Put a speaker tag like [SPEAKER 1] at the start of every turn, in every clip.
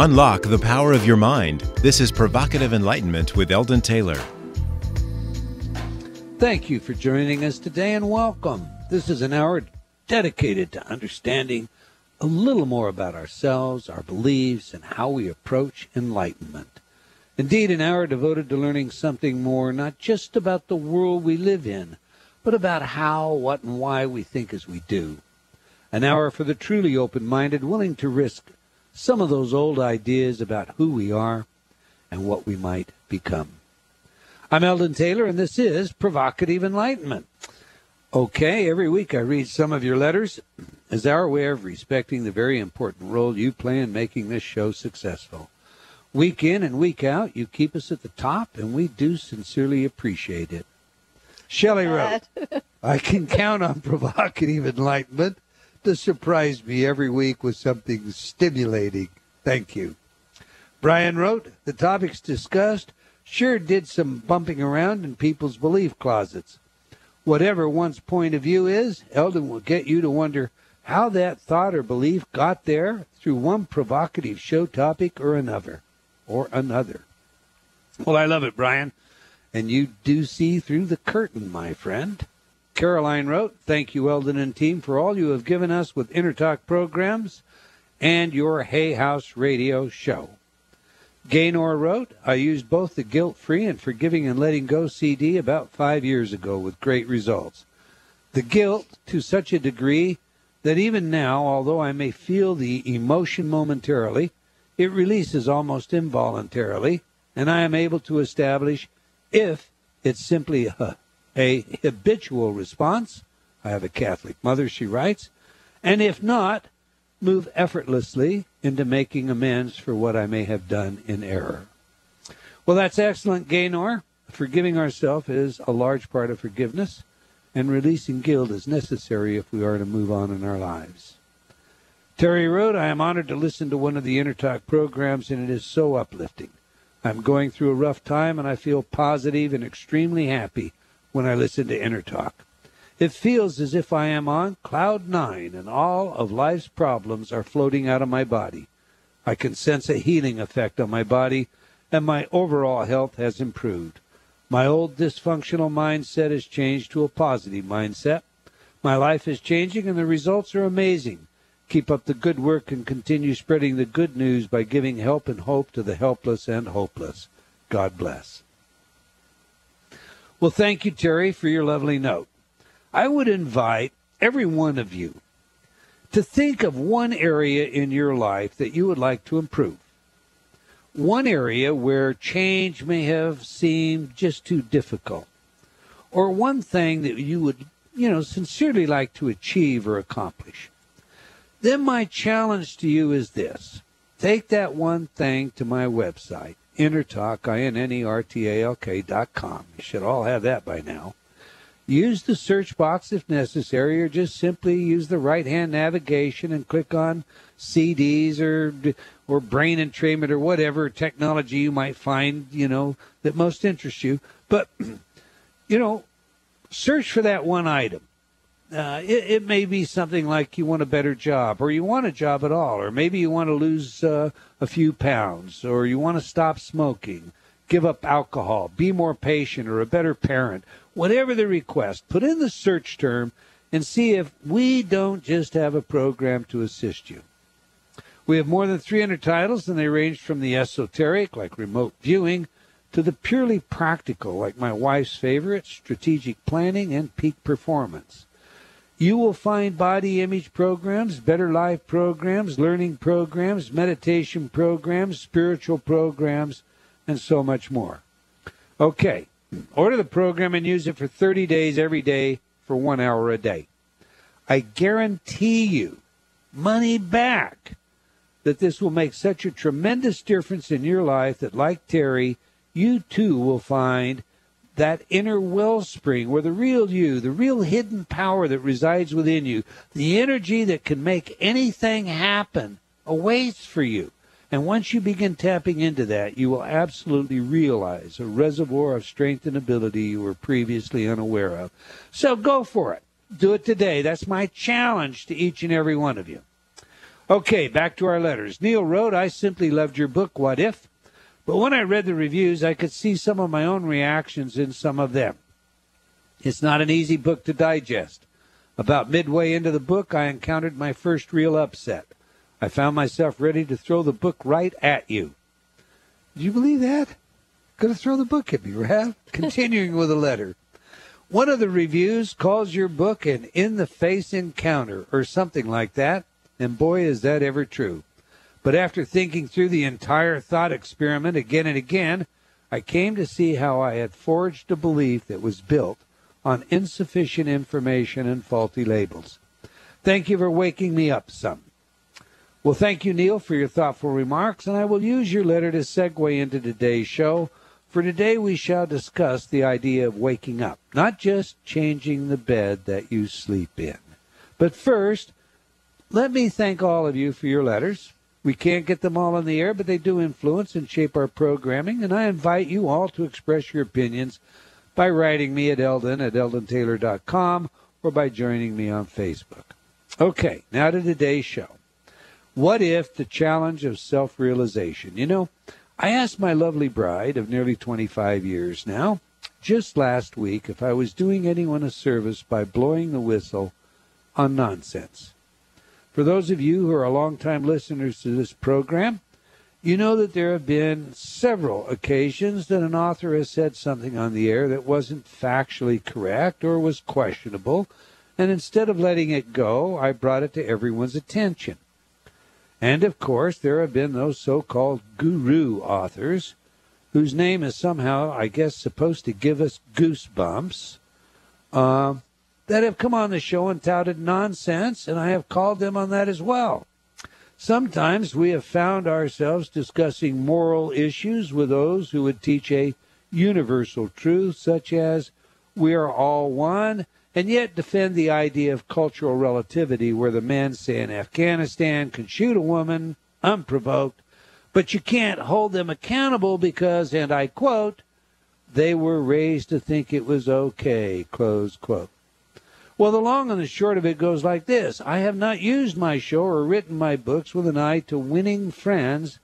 [SPEAKER 1] Unlock the power of your mind. This is Provocative Enlightenment with Eldon Taylor.
[SPEAKER 2] Thank you for joining us today and welcome. This is an hour dedicated to understanding a little more about ourselves, our beliefs, and how we approach enlightenment. Indeed, an hour devoted to learning something more, not just about the world we live in, but about how, what, and why we think as we do. An hour for the truly open minded, willing to risk some of those old ideas about who we are and what we might become. I'm Eldon Taylor, and this is Provocative Enlightenment. Okay, every week I read some of your letters as our way of respecting the very important role you play in making this show successful. Week in and week out, you keep us at the top, and we do sincerely appreciate it. Shelley wrote, I can count on provocative enlightenment to surprise me every week with something stimulating. Thank you. Brian wrote, the topics discussed sure did some bumping around in people's belief closets. Whatever one's point of view is, Eldon will get you to wonder how that thought or belief got there through one provocative show topic or another. Or another. Well, I love it, Brian. And you do see through the curtain, my friend. Caroline wrote, Thank you, Eldon and team, for all you have given us with InnerTalk programs and your Hay House radio show. Gaynor wrote, I used both the guilt free and forgiving and letting go CD about five years ago with great results. The guilt to such a degree that even now, although I may feel the emotion momentarily, it releases almost involuntarily, and I am able to establish if it's simply a, a habitual response. I have a Catholic mother, she writes, and if not, move effortlessly into making amends for what I may have done in error. Well, that's excellent, Gaynor. Forgiving ourselves is a large part of forgiveness, and releasing guilt is necessary if we are to move on in our lives. Terry wrote, I am honored to listen to one of the InnerTalk programs, and it is so uplifting. I'm going through a rough time, and I feel positive and extremely happy when I listen to InnerTalk. It feels as if I am on cloud nine and all of life's problems are floating out of my body. I can sense a healing effect on my body, and my overall health has improved. My old dysfunctional mindset has changed to a positive mindset. My life is changing, and the results are amazing. Keep up the good work and continue spreading the good news by giving help and hope to the helpless and hopeless. God bless. Well, thank you, Terry, for your lovely note. I would invite every one of you to think of one area in your life that you would like to improve. One area where change may have seemed just too difficult. Or one thing that you would, you know, sincerely like to achieve or accomplish. Then my challenge to you is this. Take that one thing to my website, InnerTalk, I-N-N-E-R-T-A-L-K dot com. You should all have that by now. Use the search box if necessary, or just simply use the right hand navigation and click on CDs or or brain entrainment or whatever technology you might find, you know, that most interests you. But you know, search for that one item. Uh, it, it, may be something like you want a better job, or you want a job at all, or maybe you want to lose uh, a few pounds, or you want to stop smoking, give up alcohol, be more patient, or a better parent, whatever the request, put in the search term and see if we don't just have a program to assist you. We have more than 300 titles, and they range from the esoteric, like remote viewing, to the purely practical, like my wife's favorite, strategic planning and peak performance. You will find body image programs, better life programs, learning programs, meditation programs, spiritual programs, and so much more. Okay, Order the program and use it for 30 days every day for one hour a day. I guarantee you money back that this will make such a tremendous difference in your life that, like Terry, you too will find that inner wellspring where the real you, the real hidden power that resides within you, the energy that can make anything happen awaits for you. And once you begin tapping into that, you will absolutely realize a reservoir of strength and ability you were previously unaware of. So go for it. Do it today. That's my challenge to each and every one of you. Okay, back to our letters. Neil wrote, I simply loved your book, What If? But when I read the reviews, I could see some of my own reactions in some of them. It's not an easy book to digest. About midway into the book, I encountered my first real upset. I found myself ready to throw the book right at you. Do you believe that? Gonna throw the book at me, Rav? Continuing with a letter. One of the reviews calls your book an in the face encounter or something like that, and boy, is that ever true. But after thinking through the entire thought experiment again and again, I came to see how I had forged a belief that was built on insufficient information and faulty labels. Thank you for waking me up some. Well, thank you, Neil, for your thoughtful remarks, and I will use your letter to segue into today's show. For today, we shall discuss the idea of waking up, not just changing the bed that you sleep in. But first, let me thank all of you for your letters. We can't get them all on the air, but they do influence and shape our programming, and I invite you all to express your opinions by writing me at Eldon at eldontaylor.com or by joining me on Facebook. Okay, now to today's show. What if the challenge of self realization? You know, I asked my lovely bride of nearly 25 years now, just last week, if I was doing anyone a service by blowing the whistle on nonsense. For those of you who are longtime listeners to this program, you know that there have been several occasions that an author has said something on the air that wasn't factually correct or was questionable, and instead of letting it go, I brought it to everyone's attention. And of course, there have been those so called guru authors whose name is somehow, I guess, supposed to give us goosebumps. Uh, that have come on the show and touted nonsense, and I have called them on that as well. Sometimes we have found ourselves discussing moral issues with those who would teach a universal truth, such as we are all one, and yet defend the idea of cultural relativity, where the men say in Afghanistan can shoot a woman unprovoked, but you can't hold them accountable because, and I quote, they were raised to think it was okay, close quote. Well, the long and the short of it goes like this I have not used my show or written my books with an eye to winning friends,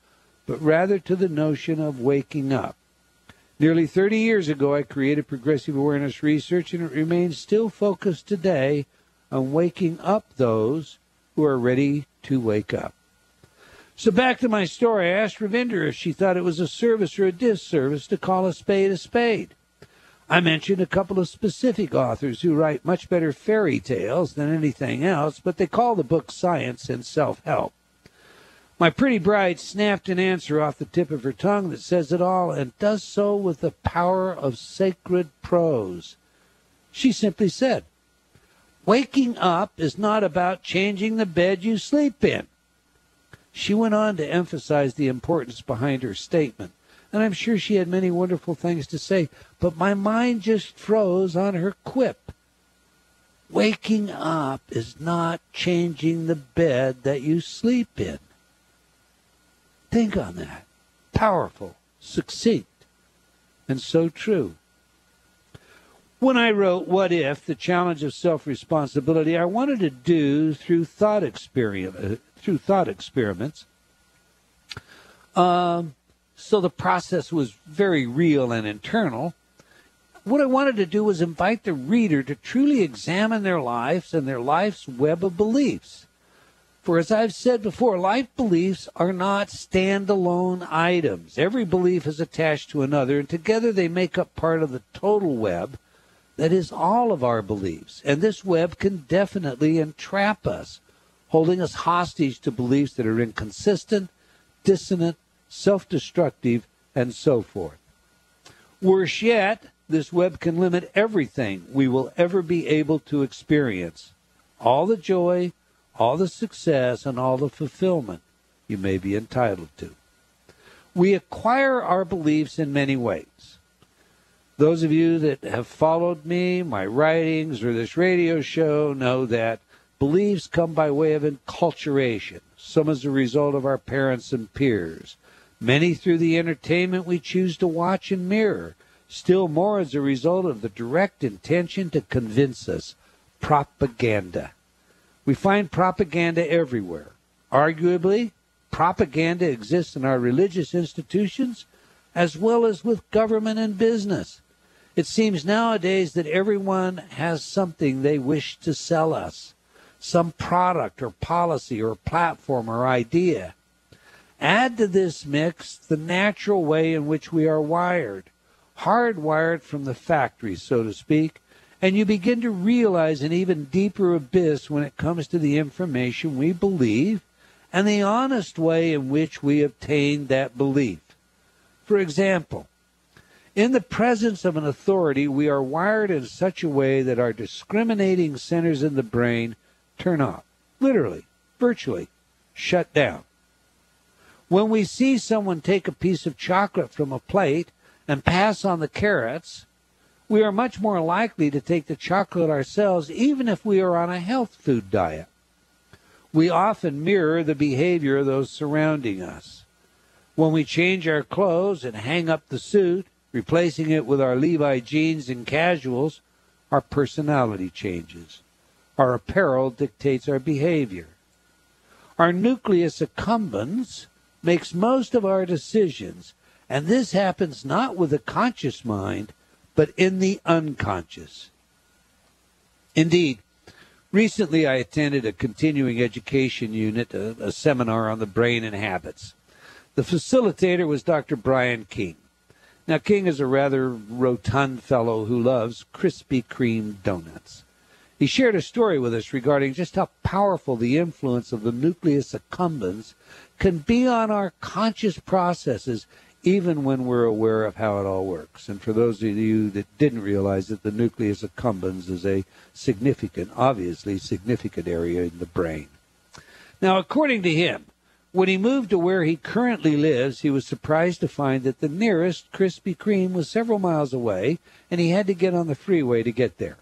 [SPEAKER 2] but rather to the notion of waking up. Nearly 30 years ago, I created Progressive Awareness Research, and it remains still focused today on waking up those who are ready to wake up. So back to my story. I asked Ravinder if she thought it was a service or a disservice to call a spade a spade. I mentioned a couple of specific authors who write much better fairy tales than anything else, but they call the book science and self help. My pretty bride snapped an answer off the tip of her tongue that says it all and does so with the power of sacred prose. She simply said, Waking up is not about changing the bed you sleep in. She went on to emphasize the importance behind her statement and I'm sure she had many wonderful things to say, but my mind just froze on her quip. Waking up is not changing the bed that you sleep in. Think on that. Powerful, succinct, and so true. When I wrote What If, the challenge of self responsibility, I wanted to do through thought experiment, through thought experiments. Um, so the process was very real and internal. What I wanted to do was invite the reader to truly examine their lives and their life's web of beliefs. For as I've said before, life beliefs are not standalone items. Every belief is attached to another, and together they make up part of the total web that is all of our beliefs. And this web can definitely entrap us, holding us hostage to beliefs that are inconsistent, dissonant, self destructive, and so forth. Worse yet, this web can limit everything we will ever be able to experience all the joy, all the success, and all the fulfillment you may be entitled to. We acquire our beliefs in many ways. Those of you that have followed me, my writings, or this radio show know that beliefs come by way of enculturation, some as a result of our parents and peers, many through the entertainment we choose to watch and mirror, still more as a result of the direct intention to convince us propaganda. We find propaganda everywhere Arguably, propaganda exists in our religious institutions as well as with government and business. It seems nowadays that everyone has something they wish to sell us some product or policy or platform or idea. Add to this mix the natural way in which we are wired, hardwired from the factory, so to speak, and you begin to realize an even deeper abyss when it comes to the information we believe and the honest way in which we obtain that belief. For example, in the presence of an authority, we are wired in such a way that our discriminating centers in the brain turn off. Literally, virtually, shut down. When we see someone take a piece of chocolate from a plate and pass on the carrots, we are much more likely to take the chocolate ourselves, even if we are on a health food diet. We often mirror the behavior of those surrounding us. When we change our clothes and hang up the suit, replacing it with our Levi jeans and casuals, our personality changes. Our apparel dictates our behavior. Our nucleus accumbens makes most of our decisions, and this happens not with the conscious mind, but in the unconscious. Indeed, recently I attended a continuing education unit, a, a, seminar on the brain and habits. The facilitator was Dr. Brian King. Now, King is a rather rotund fellow who loves Krispy Kreme donuts. He shared a story with us regarding just how powerful the influence of the nucleus accumbens can be on our conscious processes, even when we're aware of how it all works. And for those of you that didn't realize that the nucleus accumbens is a significant, obviously significant area in the brain. Now, according to him, when he moved to where he currently lives, he was surprised to find that the nearest Krispy Kreme was several miles away, and he had to get on the freeway to get there.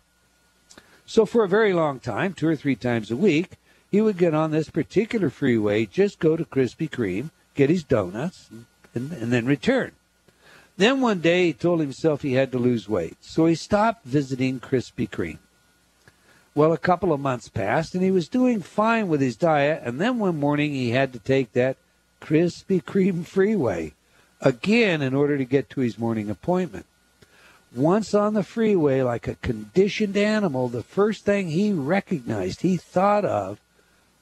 [SPEAKER 2] So for a very long time, two or three times a week, he would get on this particular freeway, just go to Krispy Kreme, get his donuts, and, and then return. Then one day he told himself he had to lose weight, so he stopped visiting Krispy Kreme. Well, a couple of months passed, and he was doing fine with his diet, and then one morning he had to take that Krispy Kreme freeway again in order to get to his morning appointment. Once on the freeway, like a conditioned animal, the first thing he recognized, he thought of,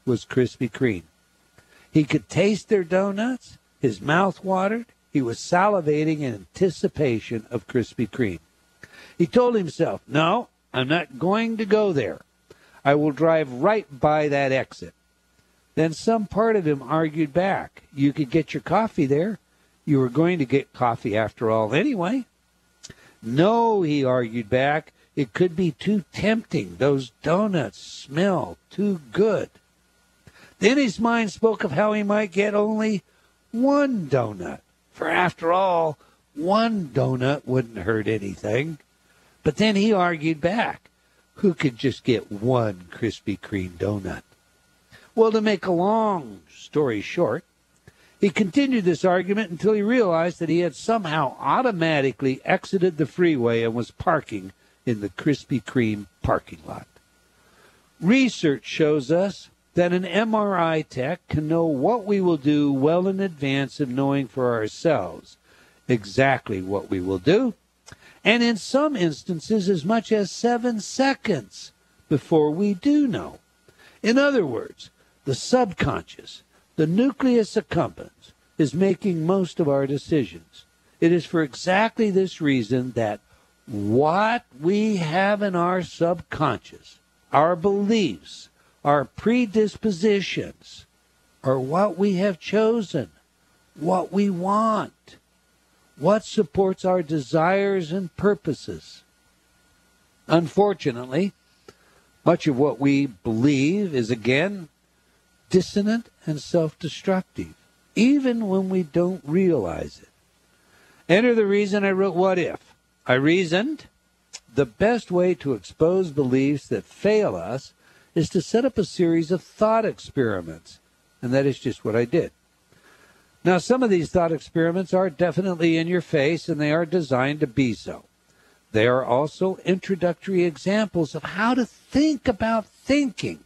[SPEAKER 2] was Krispy Kreme. He could taste their donuts. His mouth watered. He was salivating in anticipation of Krispy Kreme. He told himself, No, I'm not going to go there. I will drive right by that exit. Then some part of him argued back. You could get your coffee there. You were going to get coffee after all anyway. No, he argued back, it could be too tempting. Those donuts smell too good. Then his mind spoke of how he might get only one donut, for after all, one donut wouldn't hurt anything. But then he argued back, who could just get one Krispy Kreme donut? Well, to make a long story short, he continued this argument until he realized that he had somehow automatically exited the freeway and was parking in the Krispy Kreme parking lot. Research shows us that an MRI tech can know what we will do well in advance of knowing for ourselves exactly what we will do, and in some instances, as much as seven seconds before we do know. In other words, the subconscious the nucleus accumbens is making most of our decisions. It is for exactly this reason that what we have in our subconscious, our beliefs, our predispositions, are what we have chosen, what we want, what supports our desires and purposes. Unfortunately, much of what we believe is again dissonant and self destructive, even when we don't realize it. Enter the reason I wrote What If. I reasoned the best way to expose beliefs that fail us is to set up a series of thought experiments. And that is just what I did. Now, some of these thought experiments are definitely in your face and they are designed to be so. They are also introductory examples of how to think about thinking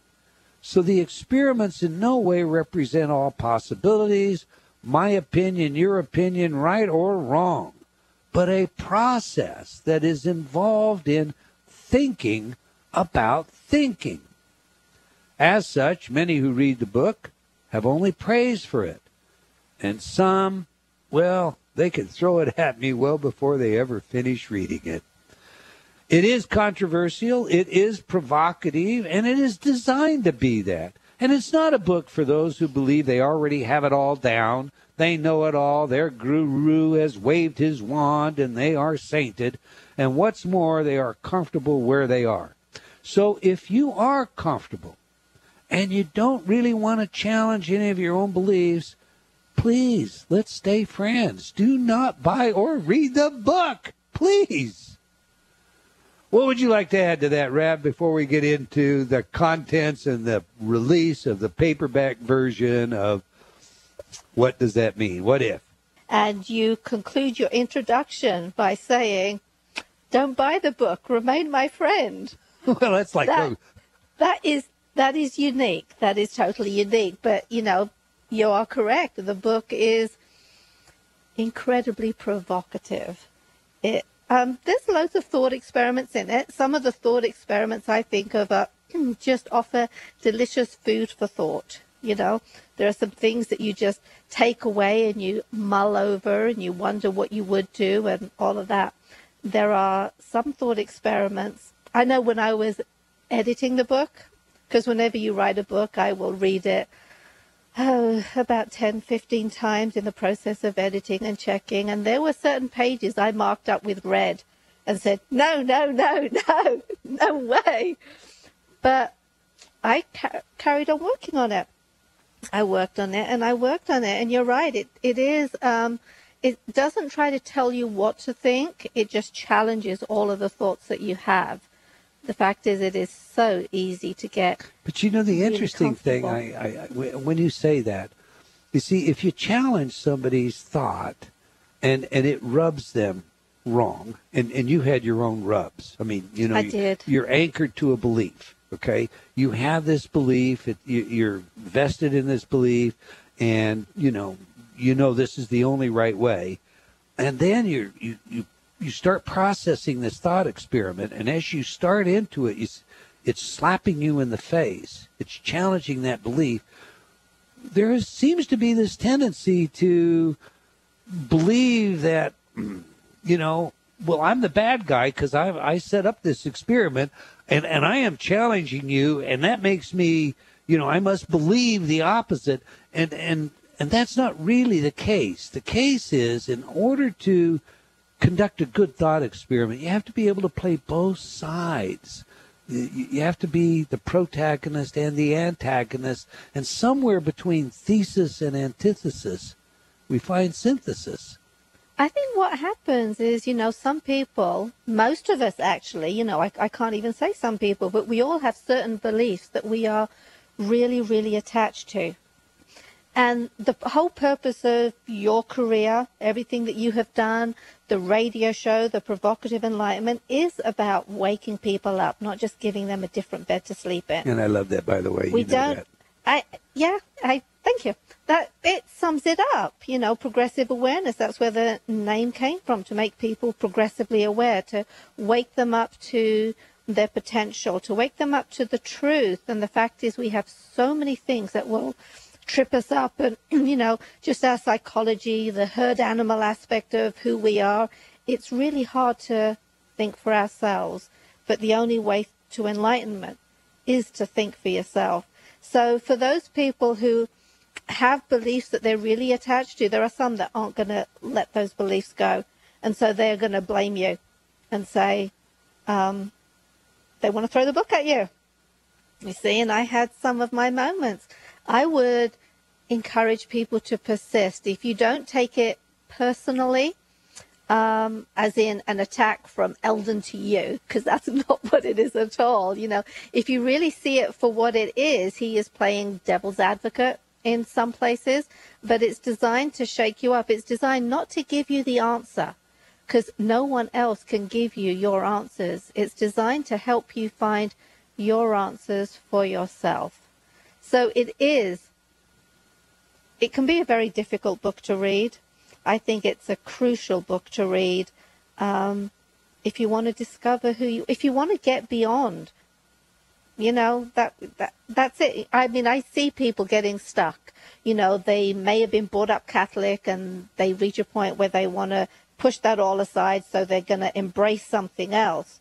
[SPEAKER 2] So the experiments in no way represent all possibilities, my opinion, your opinion, right or wrong, but a process that is involved in thinking about thinking. As such, many who read the book have only praise for it. And some, well, they can throw it at me well before they ever finish reading it. It is controversial, it is provocative, and it is designed to be that. And it's not a book for those who believe they already have it all down, they know it all, their guru has waved his wand, and they are sainted. And what's more, they are comfortable where they are. So if you are comfortable and you don't really want to challenge any of your own beliefs, please let's stay friends. Do not buy or read the book, please. What would you like to add to that, Rav, before we get into the contents and the release of the paperback version of what does that mean? What if?
[SPEAKER 3] And you conclude your introduction by saying, Don't buy the book, remain my friend.
[SPEAKER 2] well, that's like
[SPEAKER 3] that, that is that is unique. That is totally unique. But you know, you are correct. The book is incredibly provocative. It um, there's loads of thought experiments in it. Some of the thought experiments I think of are just offer delicious food for thought. You know, there are some things that you just take away and you mull over and you wonder what you would do and all of that. There are some thought experiments. I know when I was editing the book, because whenever you write a book, I will read it oh, about 10, 15 times in the process of editing and checking. And there were certain pages I marked up with red and said, no, no, no, no, no way. But I ca- carried on working on it. I worked on it and I worked on it. And you're right, it, it is, um, it doesn't try to tell you what to think, it just challenges all of the thoughts that you have the fact is, it is so easy to get.
[SPEAKER 2] But you know, the really interesting thing, I, I, when you say that, you see, if you challenge somebody's thought, and and it rubs them wrong, and and you had your own rubs. I mean, you know,
[SPEAKER 3] I
[SPEAKER 2] you,
[SPEAKER 3] did.
[SPEAKER 2] You're anchored to a belief. Okay, you have this belief. It, you, you're vested in this belief, and you know, you know this is the only right way, and then you you you you start processing this thought experiment, and as you start into it, it's, it's slapping you in the face. It's challenging that belief. There is, seems to be this tendency to believe that, you know, well, I'm the bad guy because I I set up this experiment, and and I am challenging you, and that makes me, you know, I must believe the opposite, and and and that's not really the case. The case is in order to conduct a good thought experiment, you have to be able to play both sides. You have to be the protagonist and the antagonist, and somewhere between thesis and antithesis, we find synthesis.
[SPEAKER 3] I think what happens is, you know, some people, most of us actually, you know, I, I can't even say some people, but we all have certain beliefs that we are really, really attached to. And the whole purpose of your career, everything that you have done, the radio show, the provocative enlightenment, is about waking people up, not just giving them a different bed to sleep in.
[SPEAKER 2] And I love that, by the way.
[SPEAKER 3] We
[SPEAKER 2] you
[SPEAKER 3] don't.
[SPEAKER 2] That.
[SPEAKER 3] I yeah. I thank you. That it sums it up. You know, progressive awareness. That's where the name came from to make people progressively aware, to wake them up to their potential, to wake them up to the truth. And the fact is, we have so many things that will trip us up and you know just our psychology the herd animal aspect of who we are. It's really hard to think for ourselves but the only way to enlightenment is to think for yourself. So for those people who have beliefs that they're really attached to there are some that aren't going to let those beliefs go. And so they're going to blame you and say um, they want to throw the book at you. You see and i had some of my moments I would encourage people to persist. If you don't take it personally, um, as in an attack from Eldon to you, because that's not what it is at all. You know, if you really see it for what it is, he is playing devil's advocate in some places, but it's designed to shake you up. It's designed not to give you the answer, because no one else can give you your answers. It's designed to help you find your answers for yourself. So it is, it can be a very difficult book to read. I think it's a crucial book to read um, if you want to discover who you, if you want to get beyond you know that that that's it. I mean i see people getting stuck. You know they may have been brought up catholic and they reach a point where they want to push that all aside so they're going to embrace something else.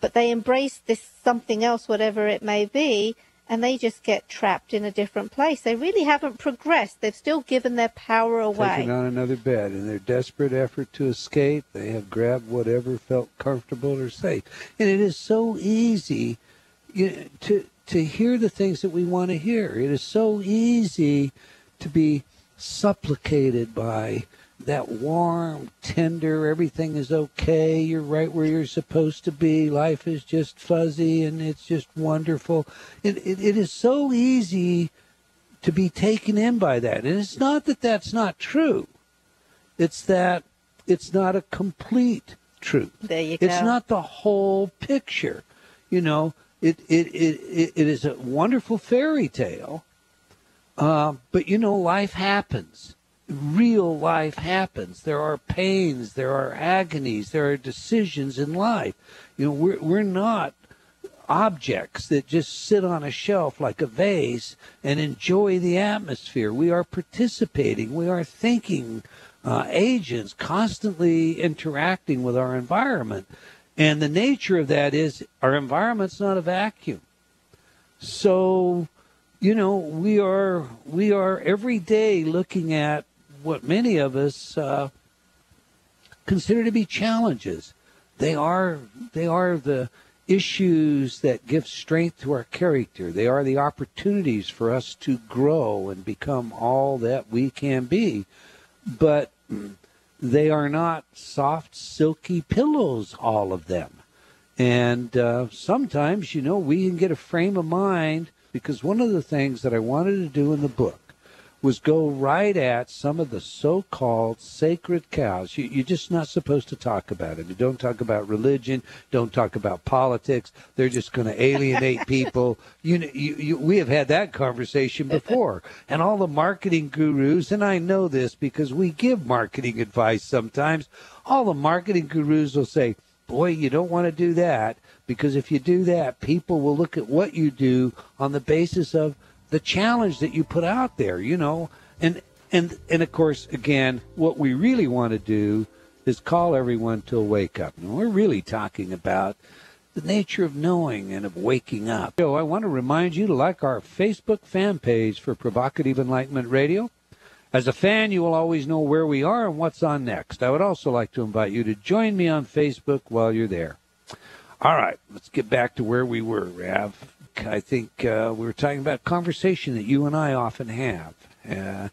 [SPEAKER 3] But they embrace this something else whatever it may be and they just get trapped in a different place. They really haven't progressed. They've still given their power away.
[SPEAKER 2] taken on another bed. In their desperate effort to escape they have grabbed whatever felt comfortable or safe. And it is so easy you know, to to hear the things that we want to hear. It is so easy to be supplicated by that warm, tender, everything is okay, you're right where you're supposed to be, life is just fuzzy and it's just wonderful. It, it, it is so easy to be taken in by that. And it's not that that's not true, it's that it's not a complete truth.
[SPEAKER 3] There you go.
[SPEAKER 2] It's not the whole picture. You know, it, it, it, it is a wonderful fairy tale, uh, but you know, life happens. Real life happens. There are pains, there are agonies, there are decisions in life. You know, we're, we're not objects that just sit on a shelf like a vase and enjoy the atmosphere. We are participating, we are thinking uh, agents, constantly interacting with our environment. And the nature of that is our environment's not a vacuum. So, you know, we are we are every day looking at what many of us uh, consider to be challenges. They are they are the issues that give strength to our character. They are the opportunities for us to grow and become all that we can be. But they are not soft, silky pillows, all of them. And uh, sometimes, you know, we can get a frame of mind because one of the things that I wanted to do in the book was go right at some of the so-called sacred cows. You, are just not supposed to talk about it. You don't talk about religion. Don't talk about politics. They're just going to alienate people. You, you, you, we have had that conversation before, and all the marketing gurus. And I know this because we give marketing advice sometimes. All the marketing gurus will say, "Boy, you don't want to do that." Because if you do that, people will look at what you do on the basis of the challenge that you put out there, you know. And and and of course, again, what we really want to do is call everyone to wake up. And we're really talking about the nature of knowing and of waking up. So I want to remind you to like our Facebook fan page for Provocative Enlightenment Radio. As a fan, you will always know where we are and what's on next. I would also like to invite you to join me on Facebook while you're there. All right, let's get back to where we were, Rav. I think uh, we were talking about conversation that you and I often have. Uh,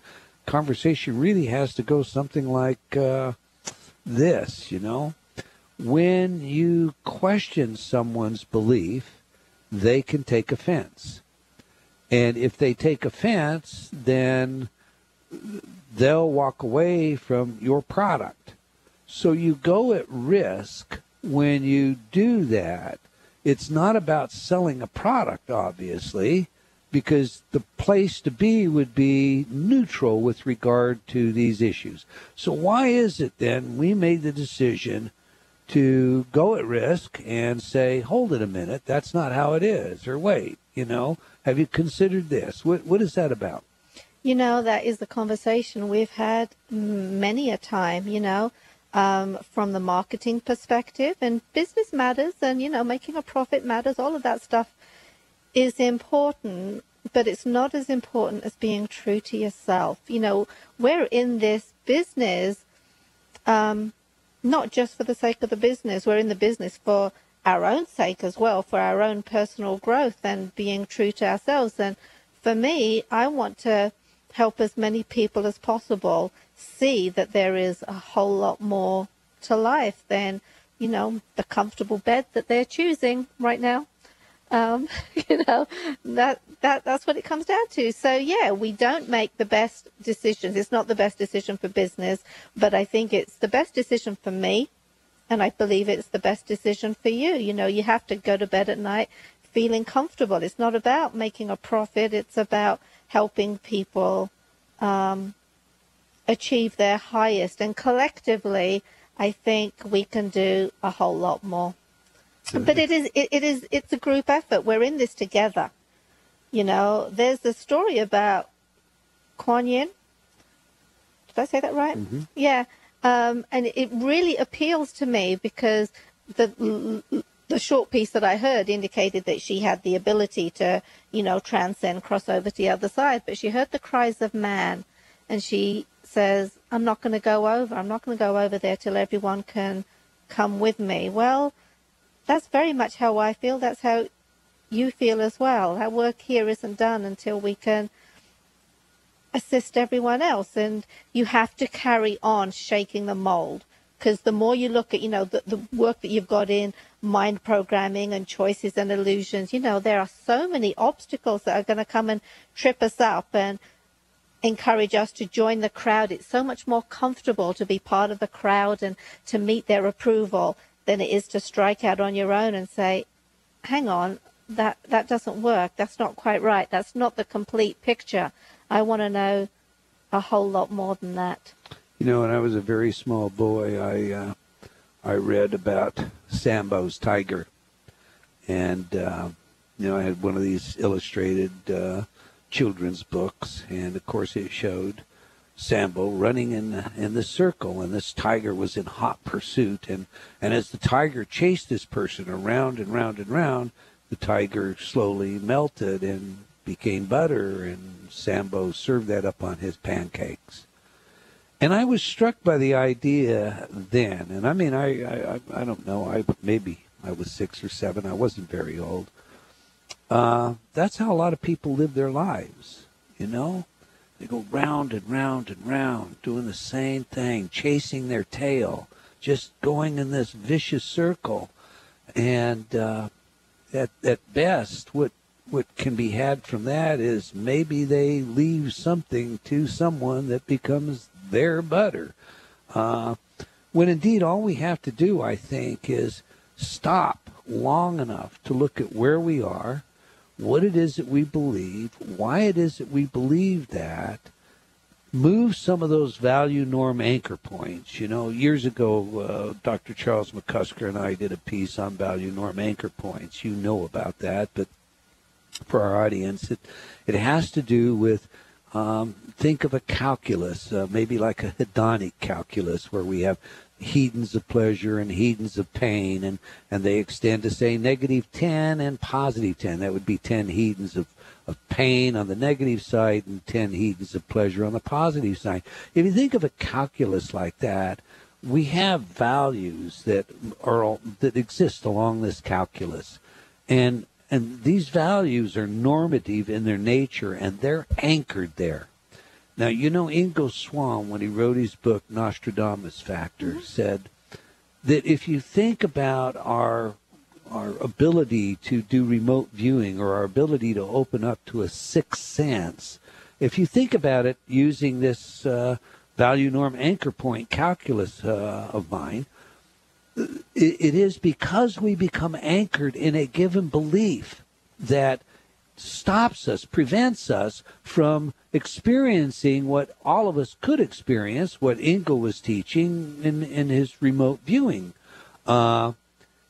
[SPEAKER 2] conversation really has to go something like uh, this, you know. When you question someone's belief, they can take offense. And if they take offense, then they'll walk away from your product. So you go at risk when you do that it's not about selling a product, obviously, because the place to be would be neutral with regard to these issues. So, why is it then we made the decision to go at risk and say, hold it a minute, that's not how it is, or wait, you know, have you considered this? What, what is that about?
[SPEAKER 3] You know, that is the conversation we've had many a time, you know um, from the marketing perspective. And business matters and you know making a profit matters. All of that stuff is important but it's not as important as being true to yourself. You know we're in this business um, not just for the sake of the business. We're in the business for our own sake as well for our own personal growth and being true to ourselves. And for me i want to help as many people as possible see that there is a whole lot more to life than, you know, the comfortable bed that they're choosing right now. Um, you know, that, that, that's what it comes down to. So yeah, we don't make the best decisions. It's not the best decision for business, but I think it's the best decision for me. And I believe it's the best decision for you. You know, you have to go to bed at night feeling comfortable. It's not about making a profit. It's about helping people um, achieve their highest. And collectively, I think we can do a whole lot more. But it is, it, it is, it's a group effort. We're in this together. You know, there's the story about Kuan Yin. Did I say that right?
[SPEAKER 2] Mm-hmm.
[SPEAKER 3] Yeah. Um, and it really appeals to me because the the short piece that I heard indicated that she had the ability to, you know, transcend, cross over to the other side. But she heard the cries of man, and she says, "I'm not going to go over. I'm not going to go over there till everyone can come with me." Well, that's very much how I feel. That's how you feel as well. Our work here isn't done until we can assist everyone else. And you have to carry on shaking the mold because the more you look at, you know, the, the work that you've got in mind programming and choices and illusions, you know, there are so many obstacles that are going to come and trip us up and encourage us to join the crowd. It's so much more comfortable to be part of the crowd and to meet their approval than it is to strike out on your own and say, hang on, that, that doesn't work. That's not quite right. That's not the complete picture. I want to know a whole lot more than that.
[SPEAKER 2] You know, when I was a very small boy, I uh, I read about Sambo's tiger, and uh, you know, I had one of these illustrated uh, children's books, and of course, it showed Sambo running in the, in the circle, and this tiger was in hot pursuit, and and as the tiger chased this person around and round and round, the tiger slowly melted and became butter, and Sambo served that up on his pancakes. And I was struck by the idea then, and I mean, I, I, I don't know, I maybe I was six or seven. I wasn't very old. Uh, that's how a lot of people live their lives, you know. They go round and round and round, doing the same thing, chasing their tail, just going in this vicious circle. And uh, at at best, what what can be had from that is maybe they leave something to someone that becomes their butter. Uh, when indeed all we have to do, I think, is stop long enough to look at where we are, what it is that we believe, why it is that we believe that, move some of those value norm anchor points. You know, years ago, uh, Dr. Charles McCusker and I did a piece on value norm anchor points. You know about that, but for our audience, it, it has to do with um, think of a calculus, uh, maybe like a hedonic calculus, where we have hedons of pleasure and hedons of pain, and, and they extend to say negative 10 and positive 10. That would be 10 hedons of, of pain on the negative side and 10 hedons of pleasure on the positive side. If you think of a calculus like that, we have values that are that exist along this calculus, and and these values are normative in their nature, and they're anchored there. Now, you know, Ingo Swann, when he wrote his book, Nostradamus Factor, mm-hmm. said that if you think about our our ability to do remote viewing or our ability to open up to a sixth sense, if you think about it using this uh, value norm anchor point calculus uh, of mine, it, it is because we become anchored in a given belief that stops us, prevents us from experiencing what all of us could experience, what Ingo was teaching in, in his remote viewing. Uh,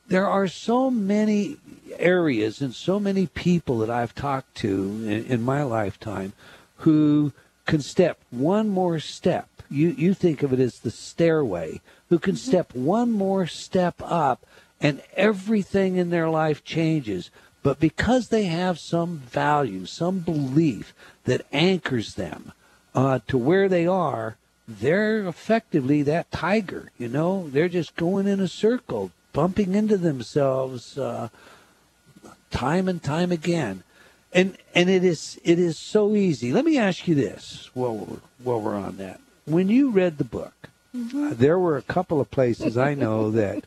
[SPEAKER 2] there are so many areas and so many people that I've talked to in, in my lifetime who can step one more step. You, you think of it as the stairway, who can mm-hmm. step one more step up and everything in their life changes. But because they have some value, some belief that anchors them uh, to where they are, they're effectively that tiger. You know, they're just going in a circle, bumping into themselves uh, time and time again. And and it is it is so easy. Let me ask you this while we're, while we're on that. When you read the book, mm-hmm. uh, there were a couple of places I know that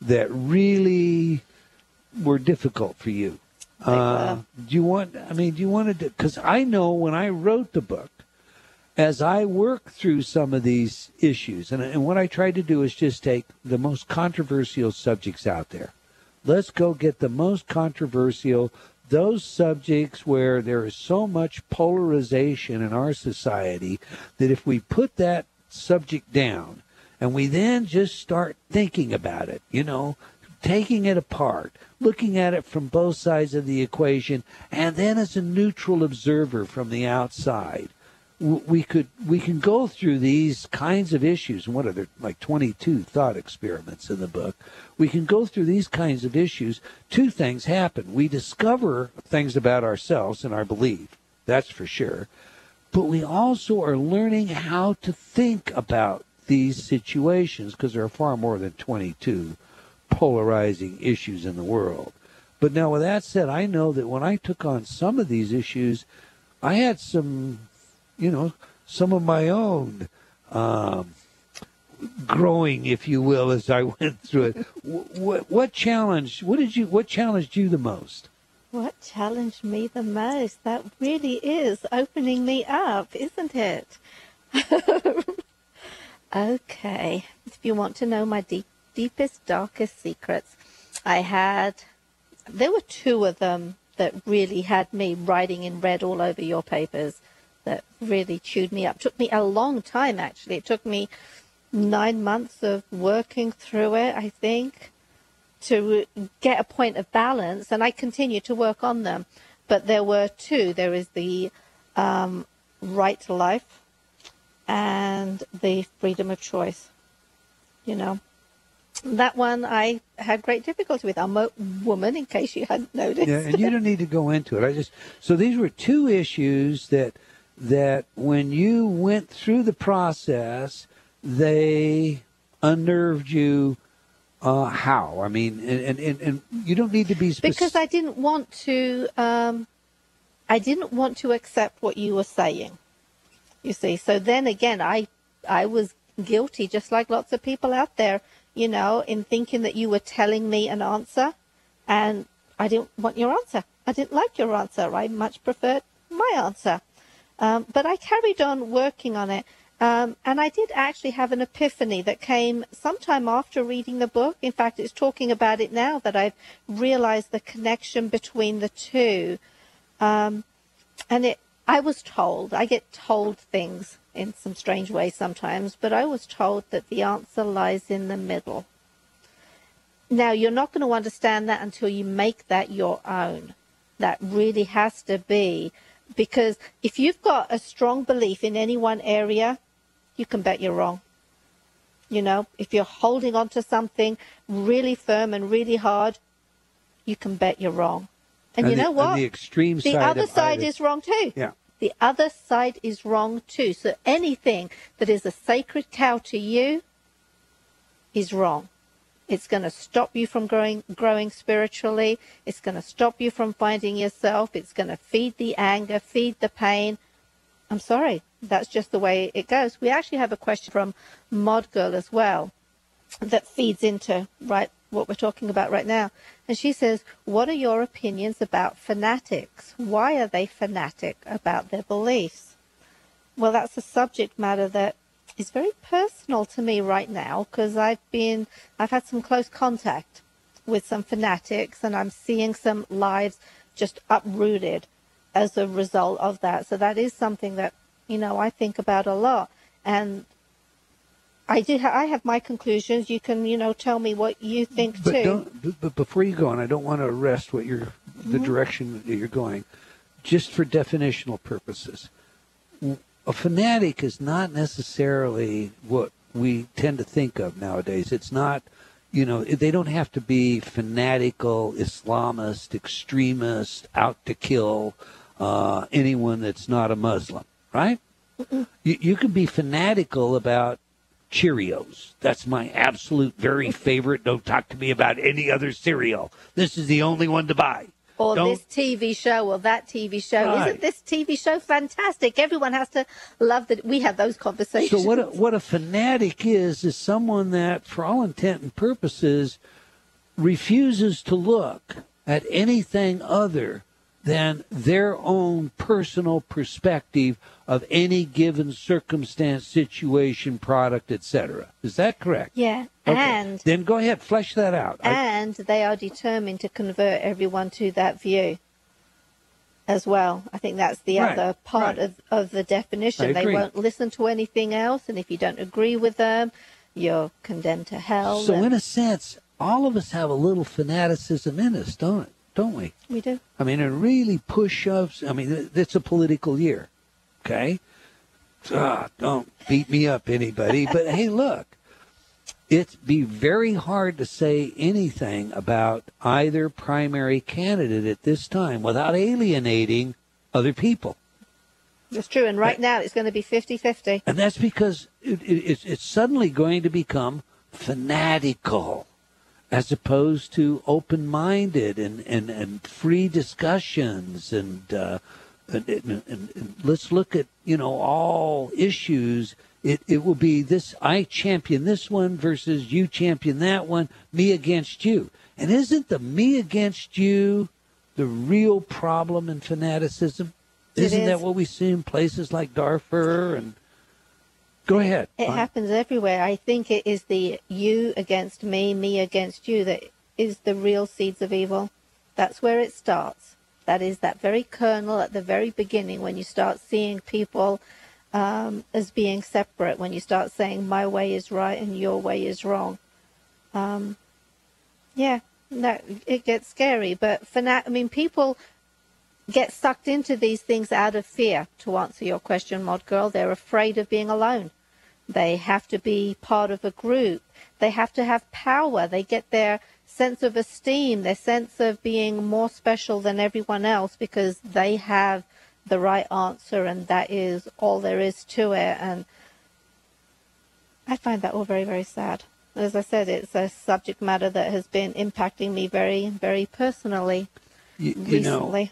[SPEAKER 2] that really were difficult for you. Uh, do you want? I mean, do you want to? Because I know when I wrote the book, as I work through some of these issues, and, and what I tried to do is just take the most controversial subjects out there, Let's go get the most controversial, those subjects where there is so much polarization in our society that if we put that subject down and we then just start thinking about it, you know, taking it apart, looking at it from both sides of the equation, and then as a neutral observer from the outside, we could we can go through these kinds of issues. What are there like 22 thought experiments in the book? We can go through these kinds of issues. Two things happen: we discover things about ourselves and our belief. That's for sure. But we also are learning how to think about these situations because there are far more than 22 polarizing issues in the world. But now, with that said, I know that when I took on some of these issues, I had some you know, some of my own um, growing, if you will, as I went through it. what, what challenge? What did you? What challenged you the most?
[SPEAKER 3] What challenged me the most? That really is opening me up, isn't it? okay. If you want to know my deep, deepest, darkest secrets, I had. There were two of them that really had me writing in red all over your papers that really chewed me up. Took me a long time, actually. It took me nine months of working through it, I think, to get a point of balance. And I continue to work on them. But there were two. There is the um, right to life and the freedom of choice. You know, that one I had great difficulty with. I'm a woman, in case you hadn't noticed.
[SPEAKER 2] Yeah, and you don't need to go into it. I just so these were two issues that that when you went through the process, they unnerved you. Uh, how? I mean, and, and, and you don't need to be
[SPEAKER 3] specific. Because I didn't want to. Um, I didn't want to accept what you were saying. You see, so then again, I I was guilty, just like lots of people out there. You know, in thinking that you were telling me an answer, and I didn't want your answer. I didn't like your answer. I much preferred my answer. Um, but I carried on working on it. Um, and I did actually have an epiphany that came sometime after reading the book. In fact, it's talking about it now that I've realized the connection between the two. Um, and it, I was told, I get told things in some strange way sometimes, but I was told that the answer lies in the middle. Now, you're not going to understand that until you make that your own. That really has to be because if you've got a strong belief in any one area, you can bet you're wrong. You know, if you're holding on to something really firm and really hard, you can bet you're wrong. And, and you
[SPEAKER 2] the,
[SPEAKER 3] know what?
[SPEAKER 2] the extreme
[SPEAKER 3] the
[SPEAKER 2] side
[SPEAKER 3] other side is wrong too.
[SPEAKER 2] Yeah.
[SPEAKER 3] The other side is wrong too. So anything that is a sacred cow to you is wrong. It's going to stop you from growing, growing spiritually. It's going to stop you from finding yourself. It's going to feed the anger, feed the pain. I'm sorry. That's just the way it goes. We actually have a question from Mod Girl as well that feeds into right what we're talking about right now. And she says, What are your opinions about fanatics? Why are they fanatic about their beliefs? Well, that's a subject matter that is very personal to me right now because I've been, I've had some close contact with some fanatics and I'm seeing some lives just uprooted as a result of that. So that is something that, you know, I think about a lot. And I do. Ha- I have my conclusions. You can, you know, tell me what you think
[SPEAKER 2] but
[SPEAKER 3] too.
[SPEAKER 2] Don't, but before you go on, I don't want to arrest what you're, the mm-hmm. direction that you're going, just for definitional purposes a fanatic is not necessarily what we tend to think of nowadays. It's not, you know, they don't have to be fanatical, Islamist, extremist, out to kill uh, anyone that's not a Muslim, right? You, you can be fanatical about Cheerios. That's my absolute very favorite. Don't talk to me about any other cereal. This is the only one to buy
[SPEAKER 3] or
[SPEAKER 2] Don't...
[SPEAKER 3] this TV show or that TV show.
[SPEAKER 2] Right.
[SPEAKER 3] Isn't this TV show fantastic? Everyone has to love that. We have those conversations.
[SPEAKER 2] So what a, what a fanatic is is someone that, for all intent and purposes, refuses to look at anything other than their own personal perspective of any given circumstance, situation, product, etc. Is that correct?
[SPEAKER 3] Yeah.
[SPEAKER 2] Okay.
[SPEAKER 3] And
[SPEAKER 2] then go ahead, flesh that out. I-
[SPEAKER 3] and they are determined to convert everyone to that view as well. I think that's the
[SPEAKER 2] Right,
[SPEAKER 3] other part
[SPEAKER 2] right.
[SPEAKER 3] of, of the definition. They won't listen to anything else, and if you don't agree with them, you're condemned to hell.
[SPEAKER 2] so,
[SPEAKER 3] and
[SPEAKER 2] in a sense, all of us have a little fanaticism in us, don't it? Don't we?
[SPEAKER 3] we do.
[SPEAKER 2] I mean, it really push ups. I mean, it's a political year, okay? Ah, don't beat me up, anybody. But hey, look, it'd be very hard to say anything about either primary candidate at this time without alienating other people.
[SPEAKER 3] That's true. And right now, it's going to be 50-50.
[SPEAKER 2] And that's because it, it, it's, it's suddenly going to become fanatical as opposed to open minded and, and, and free discussions. And, uh, and, and, and, and let's look at, you know, all issues. It, it will be this I champion this one versus you champion that one, me against you. And isn't the me against you the real problem in fanaticism? Isn't that what we see in places like Darfur and Go ahead.
[SPEAKER 3] It happens everywhere. I think it is the you against me, me against you that is the real seeds of evil. That's where it starts. That is that very kernel at the very beginning when you start seeing people um, as being separate, when you start saying my way is right and your way is wrong. Um, yeah, that it gets scary. But for now, I mean, people get sucked into these things out of fear. To answer your question, Mod Girl, they're afraid of being alone. They have to be part of a group. They have to have power. They get their sense of esteem, their sense of being more special than everyone else because they have the right answer and that is all there is to it. And I find that all very, very sad. As I said, it's a subject matter that has been impacting me very, very personally
[SPEAKER 2] You, you know.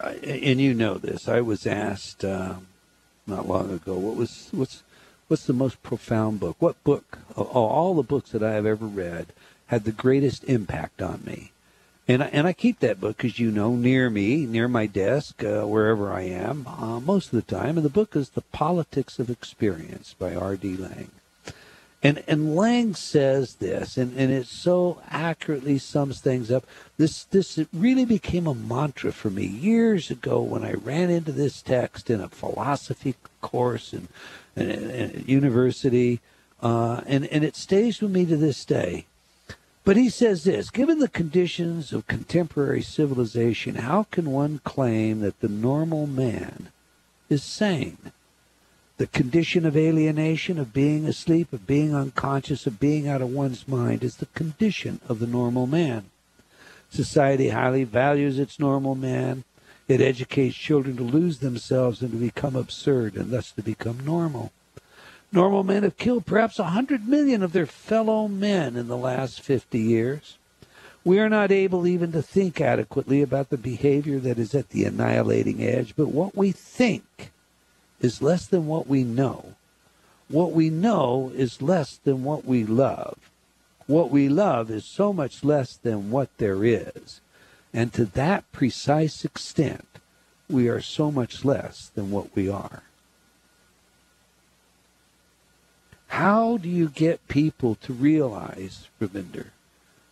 [SPEAKER 2] I, and you know this. I was asked um, not long ago, what was what's what's the most profound book? What book of all the books that I have ever read had the greatest impact on me? And I, and I keep that book, as you know, near me, near my desk, uh, wherever I am, uh, most of the time. And the book is The Politics of Experience by R.D. Laing. And and Laing says this, and, and it so accurately sums things up. This this really became a mantra for me years ago when I ran into this text in a philosophy course in, in university, uh, and and it stays with me to this day. But he says this: Given the conditions of contemporary civilization, how can one claim that the normal man is sane? The condition of alienation, of being asleep, of being unconscious, of being out of one's mind is the condition of the normal man. Society highly values its normal man. It educates children to lose themselves and to become absurd and thus to become normal. Normal men have killed perhaps a hundred million of their fellow men in the last 50 years. We are not able even to think adequately about the behavior that is at the annihilating edge, but what we think is less than what we know. What we know is less than what we love. What we love is so much less than what there is. And to that precise extent, we are so much less than what we are. How do you get people to realize, Ravinder,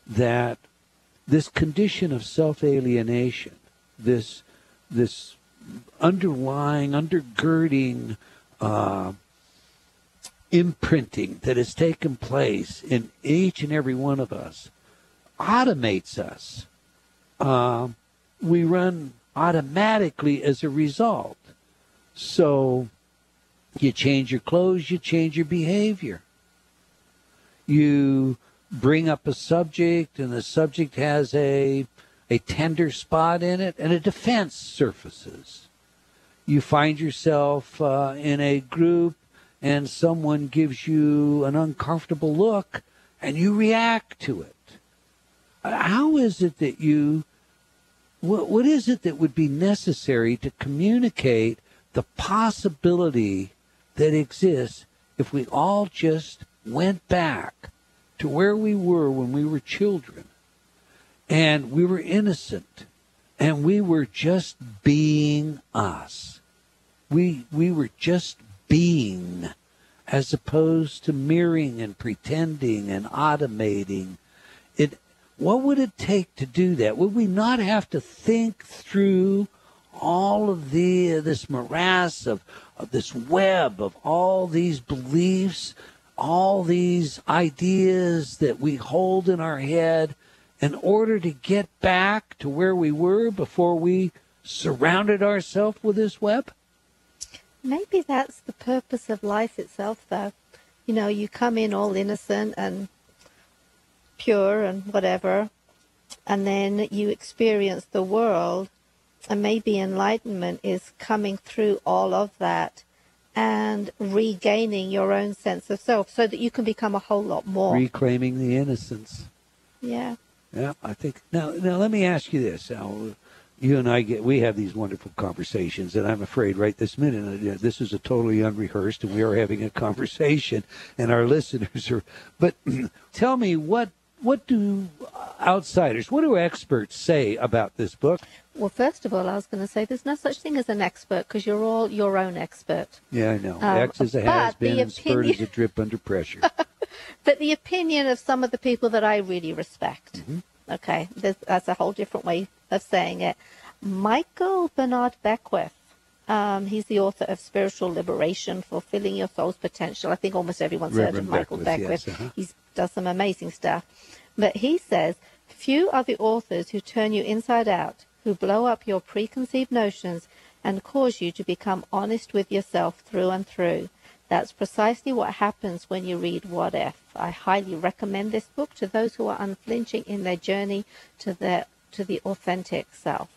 [SPEAKER 2] that this condition of self alienation, this this underlying, undergirding uh, imprinting that has taken place in each and every one of us automates us. Uh, we run automatically as a result. So you change your clothes, you change your behavior. You bring up a subject, and the subject has a a tender spot in it, and a defense surfaces. You find yourself uh, in a group, and someone gives you an uncomfortable look, and you react to it. How is it that you? What, what is it that would be necessary to communicate the possibility that exists if we all just went back to where we were when we were children? and we were innocent and we were just being us. We we were just being as opposed to mirroring and pretending and automating. What would it take to do that? Would we not have to think through all of the this morass of, of this web of all these beliefs, all these ideas that we hold in our head in order to get back to where we were before we surrounded ourselves with this web?
[SPEAKER 3] Maybe that's the purpose of life itself, though. You know, you come in all innocent and pure and whatever, and then you experience the world, and maybe enlightenment is coming through all of that and regaining your own sense of self so that you can become a whole lot more.
[SPEAKER 2] Reclaiming the innocence.
[SPEAKER 3] Yeah.
[SPEAKER 2] Yeah, I think now. Now let me ask you this: Al, you and I get we have these wonderful conversations, and I'm afraid right this minute uh, this is a totally unrehearsed, and we are having a conversation, and our listeners are. But tell me what what do outsiders, what do experts say about this book?
[SPEAKER 3] Well, first of all, I was going to say there's no such thing as an expert because you're all your own expert.
[SPEAKER 2] Yeah, I know. Um, X is a has been, and opinion... spurt is a drip under pressure.
[SPEAKER 3] but the opinion of some of the people that I really respect. Mm-hmm. Okay, that's a whole different way of saying it. Michael Bernard Beckwith. Um, he's the author of Spiritual Liberation, Fulfilling Your Soul's Potential. I think almost everyone's Reverend heard of Michael Beckwith. Yes, uh-huh. He does some amazing stuff. But he says, few are the authors who turn you inside out, who blow up your preconceived notions and cause you to become honest with yourself through and through. That's precisely what happens when you read What If. I highly recommend this book to those who are unflinching in their journey to their to the authentic self.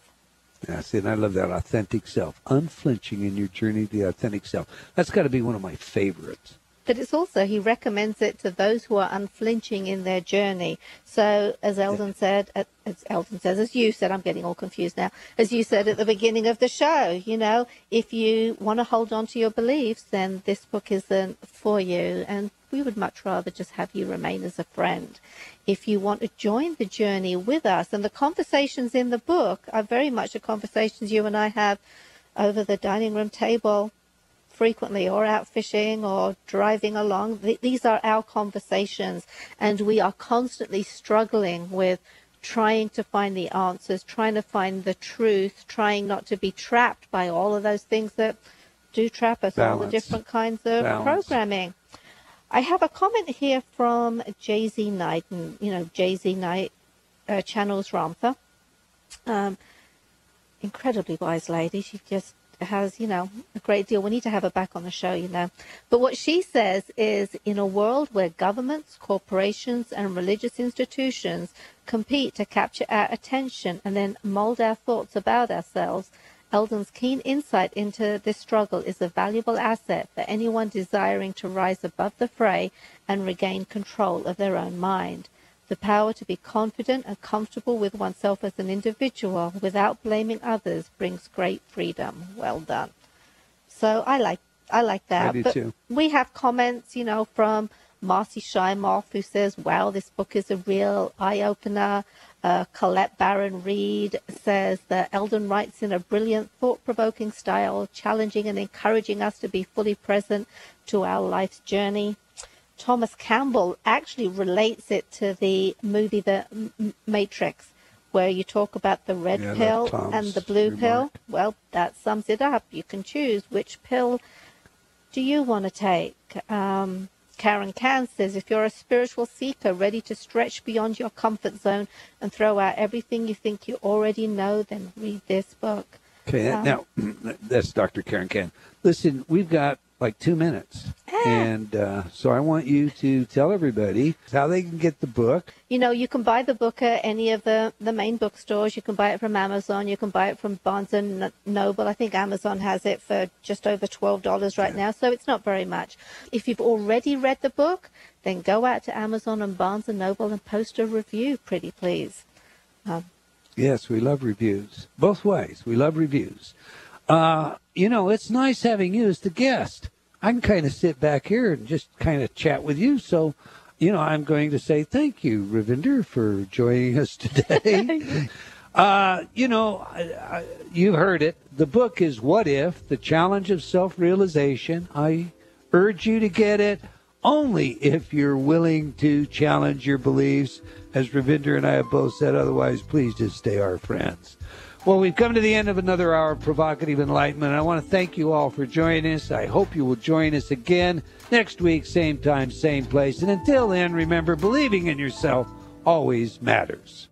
[SPEAKER 2] Yes, and I love that authentic self, unflinching in your journey the authentic self. That's got to be one of my favorites
[SPEAKER 3] but it's also he recommends it to those who are unflinching in their journey. So, as Eldon said, as Eldon says, as you said, I'm getting all confused now. As you said at the beginning of the show, you know, if you want to hold on to your beliefs, then this book isn't for you, and we would much rather just have you remain as a friend. If you want to join the journey with us, and the conversations in the book are very much the conversations you and I have over the dining room table frequently or out fishing or driving along. These are our conversations, and we are constantly struggling with trying to find the answers, trying to find the truth, trying not to be trapped by all of those things that do trap us, Balance. all the different kinds of Balance. programming. I have a comment here from JZ Knight, and you know JZ Knight uh, channels Ramtha. Um, incredibly wise lady. She just has, you know, a great deal. We need to have her back on the show, you know. But what she says is in a world where governments, corporations, and religious institutions compete to capture our attention and then mold our thoughts about ourselves, Eldon's keen insight into this struggle is a valuable asset for anyone desiring to rise above the fray and regain control of their own mind the power to be confident and comfortable with oneself as an individual without blaming others brings great freedom. Well done. So I like I like that.
[SPEAKER 2] I do
[SPEAKER 3] but
[SPEAKER 2] too.
[SPEAKER 3] We have comments, you know, from Marcy Shimoff who says, "Wow, this book is a real eye opener." Uh, Colette Baron-Reid says that Eldon writes in a brilliant, thought-provoking style, challenging and encouraging us to be fully present to our life's journey. Thomas Campbell actually relates it to the movie The Matrix, where you talk about the red yeah, pill and the blue remark. pill. Well, that sums it up. You can choose which pill do you want to take. Um, Karen Kan says, if you're a spiritual seeker ready to stretch beyond your comfort zone and throw out everything you think you already know, then read this book.
[SPEAKER 2] Okay, um, now that's Dr. Karen Kan. Listen, we've got like two minutes. Ah. And uh, so I want you to tell everybody how they can get the book.
[SPEAKER 3] You know, you can buy the book at any of the, the main bookstores. You can buy it from Amazon. You can buy it from Barnes and Noble. I think Amazon has it for just over $12 right yeah. now, so it's not very much. If you've already read the book, then go out to Amazon and Barnes and Noble and post a review, pretty please. Um,
[SPEAKER 2] yes, we love reviews. Both ways. We love reviews. Uh, you know, it's nice having you as the guest. I can kind of sit back here and just kind of chat with you. So, you know, I'm going to say thank you, Ravinder, for joining us today. Uh, you know, I, I, you heard it. The book is What If? The Challenge of Self Realization. I urge you to get it only if you're willing to challenge your beliefs. As Ravinder and I have both said, otherwise, please just stay our friends. Well, we've come to the end of another hour of provocative enlightenment. I want to thank you all for joining us. I hope you will join us again next week, same time, same place. And until then, remember, believing in yourself always matters.